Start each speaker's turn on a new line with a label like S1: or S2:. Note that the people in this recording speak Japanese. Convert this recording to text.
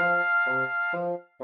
S1: あっ。